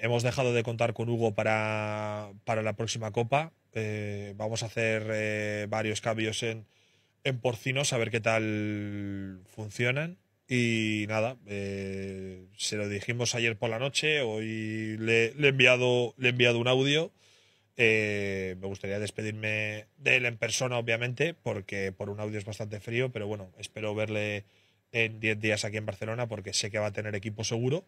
Hemos dejado de contar con Hugo para, para la próxima Copa. Eh, vamos a hacer eh, varios cambios en, en porcinos, a ver qué tal funcionan. Y nada, eh, se lo dijimos ayer por la noche, hoy le, le he, enviado, le he enviado un audio. Eh, me gustaría despedirme de él en persona, obviamente, porque por un audio es bastante frío, pero bueno, espero verle en 10 días aquí en Barcelona porque sé que va a tener equipo seguro.